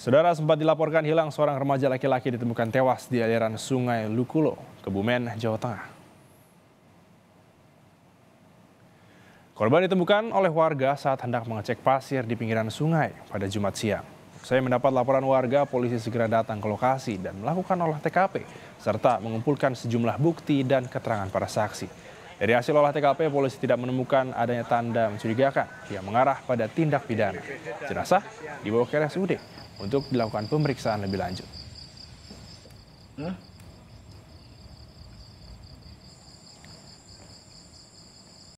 Saudara sempat dilaporkan hilang seorang remaja laki-laki ditemukan tewas di aliran sungai Lukulo, Kebumen, Jawa Tengah. Korban ditemukan oleh warga saat hendak mengecek pasir di pinggiran sungai pada Jumat siang. Saya mendapat laporan warga, polisi segera datang ke lokasi dan melakukan olah TKP, serta mengumpulkan sejumlah bukti dan keterangan para saksi. Dari hasil olah TKP, polisi tidak menemukan adanya tanda mencurigakan yang mengarah pada tindak pidana. Jenazah dibawa ke RSUD untuk dilakukan pemeriksaan lebih lanjut. Hah?